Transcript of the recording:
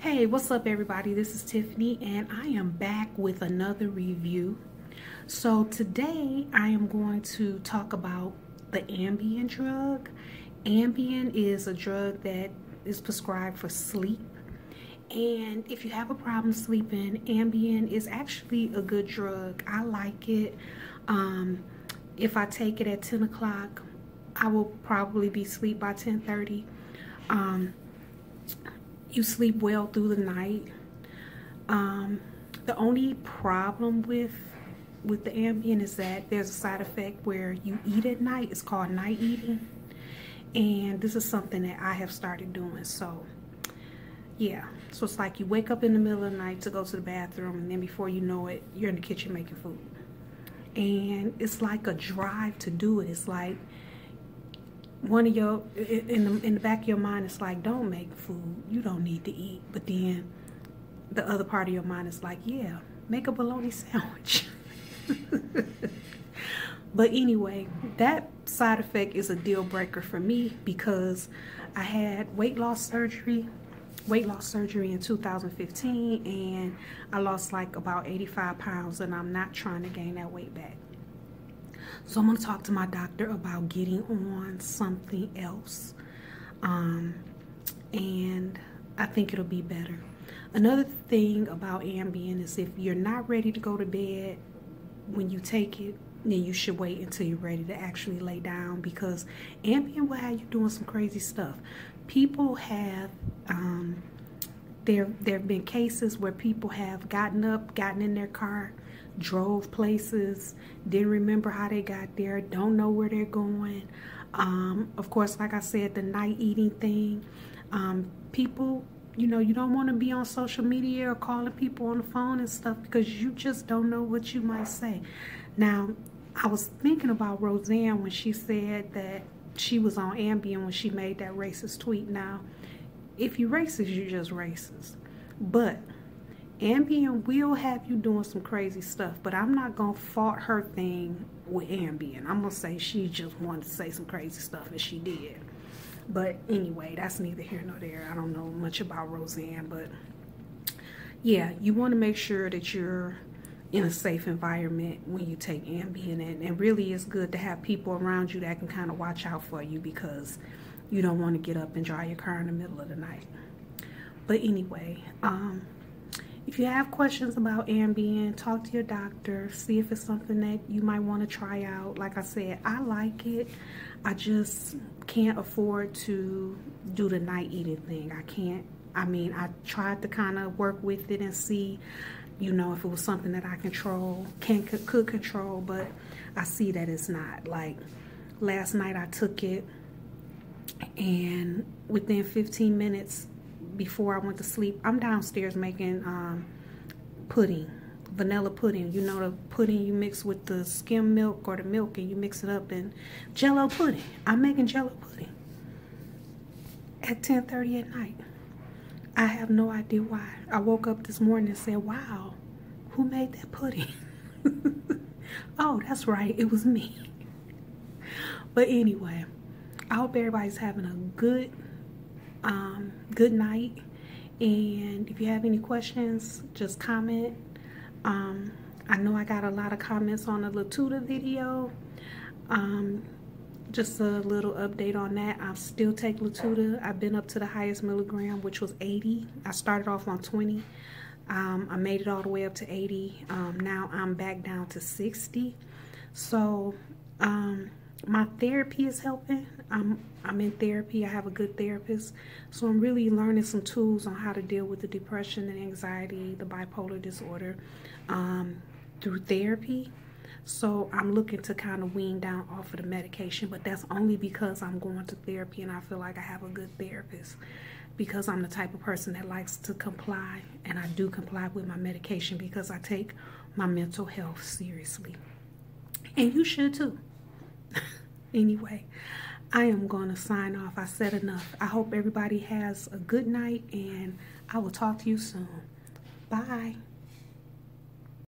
Hey, what's up everybody? This is Tiffany and I am back with another review. So today I am going to talk about the Ambien drug. Ambien is a drug that is prescribed for sleep. And if you have a problem sleeping, Ambien is actually a good drug. I like it. Um, if I take it at 10 o'clock, I will probably be asleep by 10.30. Um, you sleep well through the night. Um, the only problem with with the Ambien is that there's a side effect where you eat at night. It's called night eating. And this is something that I have started doing. So, yeah. So it's like you wake up in the middle of the night to go to the bathroom. And then before you know it, you're in the kitchen making food. And it's like a drive to do it. It's like one of your in the in the back of your mind it's like don't make food. You don't need to eat. But then the other part of your mind is like yeah make a bologna sandwich. But anyway that side effect is a deal breaker for me because i had weight loss surgery weight loss surgery in 2015 and i lost like about 85 pounds and i'm not trying to gain that weight back so I'm going to talk to my doctor about getting on something else. Um, and I think it'll be better. Another thing about Ambien is if you're not ready to go to bed when you take it, then you should wait until you're ready to actually lay down because Ambien will have you doing some crazy stuff. People have, um, there, there have been cases where people have gotten up, gotten in their car, drove places, didn't remember how they got there, don't know where they're going. Um, of course, like I said, the night eating thing. Um, people, you know, you don't want to be on social media or calling people on the phone and stuff because you just don't know what you might say. Now, I was thinking about Roseanne when she said that she was on Ambien when she made that racist tweet. Now, if you're racist, you're just racist. But Ambien will have you doing some crazy stuff, but I'm not going to fault her thing with Ambien. I'm going to say she just wanted to say some crazy stuff, and she did. But anyway, that's neither here nor there. I don't know much about Roseanne, but yeah, you want to make sure that you're in a safe environment when you take Ambien. And, and really, it's good to have people around you that can kind of watch out for you because you don't want to get up and drive your car in the middle of the night. But anyway, um, if you have questions about Ambien, talk to your doctor. See if it's something that you might want to try out. Like I said, I like it. I just can't afford to do the night eating thing. I can't. I mean, I tried to kind of work with it and see, you know, if it was something that I control, can could control, but I see that it's not. Like last night I took it and within 15 minutes before I went to sleep. I'm downstairs making um, pudding, vanilla pudding. You know the pudding you mix with the skim milk or the milk and you mix it up in jello pudding. I'm making jello pudding at 10.30 at night. I have no idea why. I woke up this morning and said, wow, who made that pudding? oh, that's right, it was me. But anyway, I hope everybody's having a good um, good night. And if you have any questions, just comment. Um, I know I got a lot of comments on the Latuda video. Um, just a little update on that. I still take Latuda. I've been up to the highest milligram, which was 80. I started off on 20. Um, I made it all the way up to 80. Um, now I'm back down to 60. So um, my therapy is helping. I'm I'm in therapy. I have a good therapist. So I'm really learning some tools on how to deal with the depression and anxiety, the bipolar disorder um, through therapy. So I'm looking to kind of wean down off of the medication, but that's only because I'm going to therapy and I feel like I have a good therapist because I'm the type of person that likes to comply and I do comply with my medication because I take my mental health seriously. And you should too. Anyway, I am going to sign off. I said enough. I hope everybody has a good night and I will talk to you soon. Bye.